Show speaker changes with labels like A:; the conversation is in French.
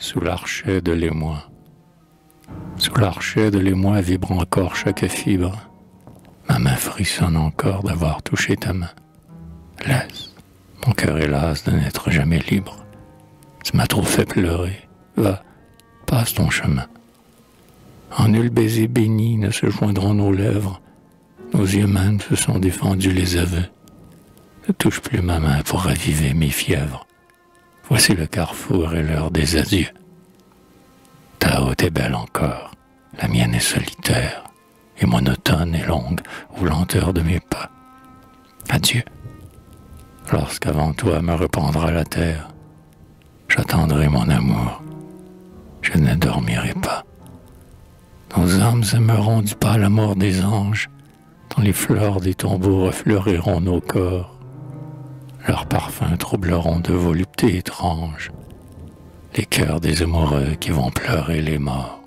A: sous l'archet de l'émoi. Sous l'archet de l'émoi vibre encore chaque fibre. Ma main frissonne encore d'avoir touché ta main. Laisse, mon cœur est las de n'être jamais libre. Tu m'as trop fait pleurer. Va, passe ton chemin. En nul baiser béni ne se joindront nos lèvres. Nos yeux mêmes se sont défendus les aveux. Ne touche plus ma main pour raviver mes fièvres. Voici le carrefour et l'heure des adieux. Ta haute est belle encore, la mienne est solitaire, et monotone et longue aux lenteurs de mes pas. Adieu. Lorsqu'avant toi me reprendra la terre, j'attendrai mon amour, je ne dormirai pas. Nos âmes aimeront du pas la mort des anges, dans les fleurs des tombeaux refleuriront nos corps. Leurs parfums troubleront de voluptés étranges les cœurs des amoureux qui vont pleurer les morts.